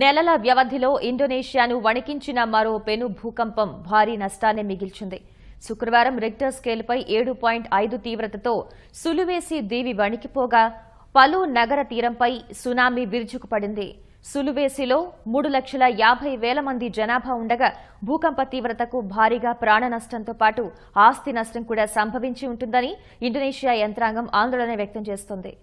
నెలల వ్యవధిలో ఇండోనేషియాను వణికించిన మరో పెను భూకంపం భారీ నష్టాన్ని మిగిల్చింది. శుక్రవారం రిక్టర్ స్కేల్పై ఏడు పాయింట్ ఐదు తీవ్రతతో సులువేసి దీవి వణికిపోగా పలు నగర తీరంపై సునామీ విరుచుకుపడింది. సులువేసిలో మూడు లక్షల యాభై వేల మంది జనాభా ఉండగా భూకంప తీవ్రతకు భారీగా ప్రాణ నష్టంతో పాటు ఆస్తి నష్టం కూడా సంభవించి ఉంటుందని ఇండోనేషియా యంత్రాంగం ఆందోళన వ్యక్తం చేస్తోంది.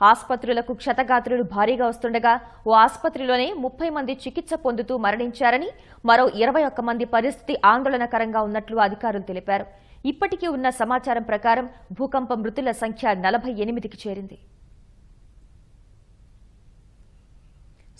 ఆసుపత్రులకు క్షతగాత్రులు భారీగా వస్తుండగా ఓ ఆసుపత్రిలోనే ముప్పై మంది చికిత్స పొందుతూ మరణించారని మరో ఇరవై ఒక్క మంది పరిస్థితి ఆందోళనకరంగా ఉన్నట్లు అధికారులు తెలిపారు. ఇప్పటికీ ఉన్న సమాచారం ప్రకారం భూకంప మృతుల సంఖ్య నలభై ఎనిమిదికి చేరింది.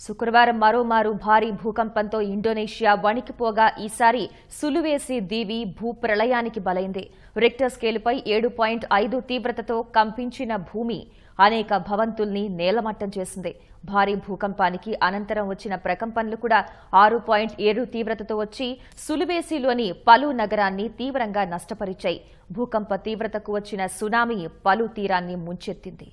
శుక్రవారం మరోమారు భారీ భూకంపంతో ఇండోనేషియా వణికిపోగా ఈసారి సులువేసి దీవి భూప్రళయానికి బలైంది. రిక్టర్ స్కేలుపై ఏడు పాయింట్ ఐదు తీవ్రతతో కంపించిన భూమి అనేక భవంతుల్ని నేలమట్టం చేసింది. భారీ భూకంపానికి అనంతరం వచ్చిన ప్రకంపనలు కూడా ఆరు పాయింట్ ఏడు తీవ్రతతో వచ్చి సులువేసిలోని పలు నగరాన్ని తీవ్రంగా నష్టపరిచాయి. భూకంప తీవ్రతకు వచ్చిన సునామీ పలు తీరాన్ని ముంచెత్తింది.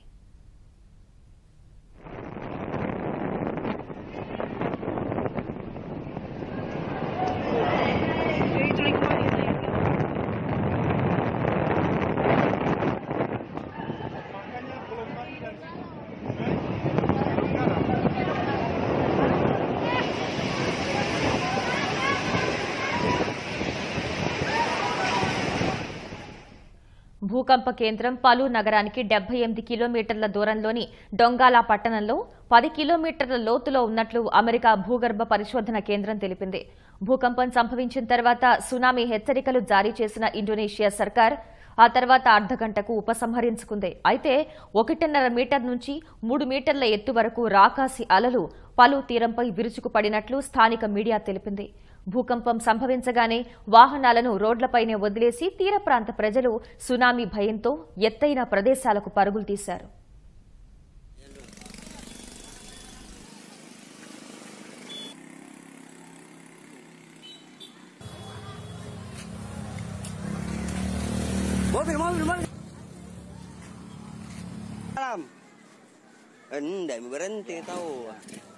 భూకంప కేంద్రం పలు నగరానికి డెబ్బై ఎనిమిది కిలోమీటర్ల దూరంలోని డొంగాలా పట్టణంలో పది కిలోమీటర్ల లోతులో ఉన్నట్లు అమెరికా భూగర్భ పరిశోధన కేంద్రం తెలిపింది. భూకంపం సంభవించిన తర్వాత సునామీ హెచ్చరికలు జారీ చేసిన ఇండోనేషియా సర్కార్ ఆ తర్వాత అర్ధగంటకు ఉపసంహరించుకుంది. అయితే ఒకటిన్నర మీటర్ నుంచి మూడు మీటర్ల ఎత్తు వరకు రాకాసి అలలు పలు తీరంపై విరుచుకుపడినట్లు స్థానిక మీడియా తెలిపింది. భూకంపం సంభవించగానే వాహనాలను రోడ్లపైనే వదిలేసి తీర ప్రాంత ప్రజలు సునామీ భయంతో ఎత్తైన ప్రదేశాలకు పరుగులు తీశారు. Mobil, berhenti tahu.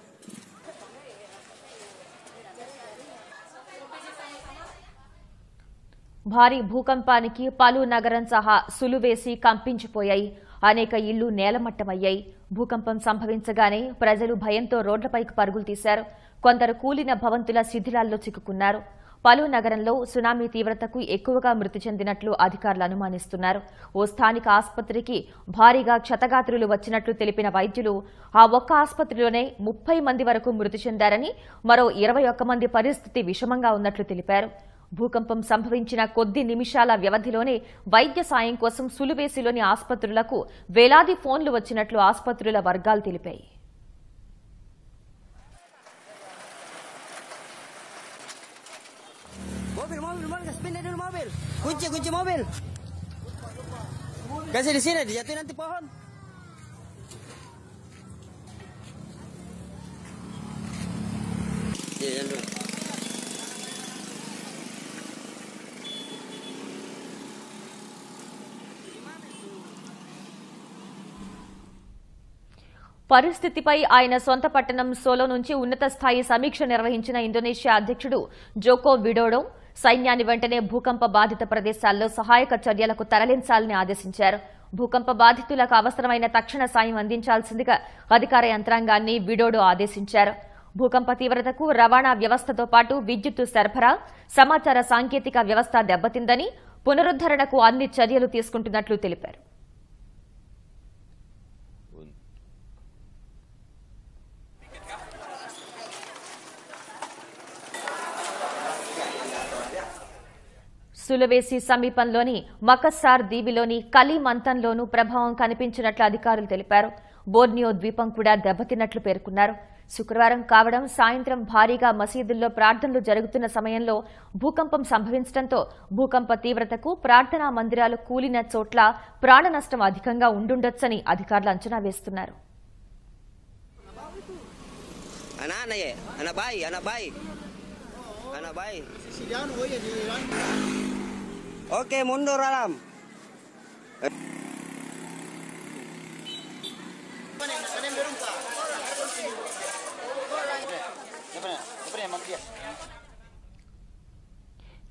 భారీ భూకంపానికి పలు నగరం సహా సులువేసి కంపించిపోయాయి. అనేక ఇళ్ళు నేలమట్టమయ్యాయి. భూకంపం సంభవించగానే ప్రజలు భయంతో రోడ్లపైకి పరుగులు తీశారు. కొందరు కూలిన భవంతుల శిథిలాల్లో చిక్కుకున్నారు. పలు నగరంలో సునామీ తీవ్రతకు ఎక్కువగా మృతి చెందినట్లు అధికారులు అనుమానిస్తున్నారు. ఓ స్థానిక ఆసుపత్రికి భారీగా క్షతగాత్రులు వచ్చినట్లు తెలిపిన వైద్యులు ఆ ఒక్క ఆసుపత్రిలోనే ముప్పై మంది వరకు మృతి చెందారని మరో ఇరవై ఒక్క మంది పరిస్థితి విషమంగా ఉన్నట్లు తెలిపారు. భూకంపం సంభవించిన కొద్ది నిమిషాల వ్యవధిలోనే వైద్య సాయం కోసం సులువేసిలోని ఆసుపత్రులకు వేలాది ఫోన్లు వచ్చినట్లు ఆసుపత్రుల వర్గాలు తెలిపాయి. Yeah, yeah, పరిస్థితిపై ఆయన సొంత పట్టణం సోలో నుంచి ఉన్నత స్థాయి సమీక్ష నిర్వహించిన ఇండోనేషియా అధ్యక్షుడు జోకో విడోడో సైన్యాన్ని వెంటనే భూకంప బాధిత ప్రదేశాల్లో సహాయక చర్యలకు తరలించాలని ఆదేశించారు. భూకంప బాధితులకు అవసరమైన తక్షణ సాయం అందించాల్సిందిగా అధికార యంత్రాంగాన్ని విడోడో ఆదేశించారు. భూకంప తీవ్రతకు రవాణా వ్యవస్థతో పాటు విద్యుత్తు సరఫరా సమాచార సాంకేతిక వ్యవస్థ దెబ్బతిందని పునరుద్దరణకు అన్ని చర్యలు తీసుకుంటున్నట్లు తెలిపారు. సులవేసి సమీపంలోని మకస్సార్ దీవిలోని కలిమంతంలోనూ ప్రభావం కనిపించినట్లు అధికారులు తెలిపారు. బోర్నియో ద్వీపం కూడా దెబ్బతిన్నట్లు పేర్కొన్నారు. శుక్రవారం కావడం సాయంత్రం భారీగా మసీదుల్లో ప్రార్థనలు జరుగుతున్న సమయంలో భూకంపం సంభవించడంతో భూకంప తీవ్రతకు ప్రార్థనా మందిరాలు కూలిన చోట్ల ప్రాణ నష్టం అధికంగా ఉండుండొచ్చని అధికారులు అంచనా వేస్తున్నారు. Anak-anak Oke, mundur alam.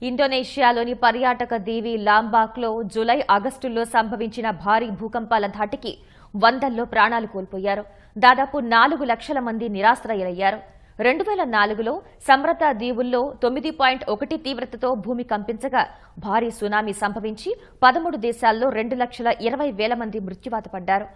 ఇండోనేషియాలోని పర్యాటక దీవి లాంబాక్లో జులై ఆగస్టుల్లో సంభవించిన భారీ భూకంపాల ధాటికి వందల్లో ప్రాణాలు కోల్పోయారు దాదాపు నాలుగు లక్షల మంది నిరాశ్రయులయ్యారు రెండు వేల నాలుగులో సమ్రత దీవుల్లో తొమ్మిది పాయింట్ ఒకటి తీవ్రతతో భూమి కంపించగా భారీ సునామీ సంభవించి పదమూడు దేశాల్లో రెండు లక్షల ఇరవై వేల మంది మృత్యువాత పడ్డారు.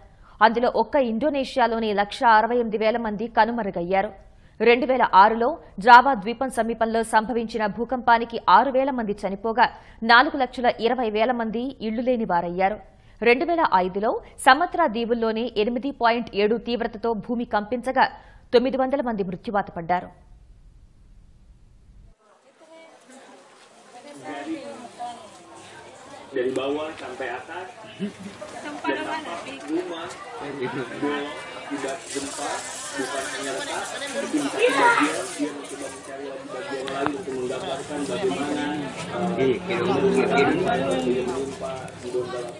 అందులో ఒక్క ఇండోనేషియాలోని లక్ష అరవై ఎనిమిది వేల మంది కనుమరుగయ్యారు. రెండు వేల ఆరులో జావా ద్వీపం సమీపంలో సంభవించిన భూకంపానికి ఆరు వేల మంది చనిపోగా నాలుగు లక్షల ఇరవై వేల మంది ఇళ్ళు లేని వారయ్యారు. రెండు వేల ఐదులో సమత్రా దీవుల్లోనే ఎనిమిది పాయింట్ ఏడు తీవ్రతతో భూమి కంపించగా తొమ్మిది వందల మంది మృత్యువాత పడ్డారు dari bawah sampai atas dan tampak rumah bolong akibat gempa bukan hanya retak tapi di satu bagian dia mencoba mencari lagi bagian lain untuk menggambarkan bagaimana uh, kehidupan yang menimpa di Donggala Sulawesi Selatan.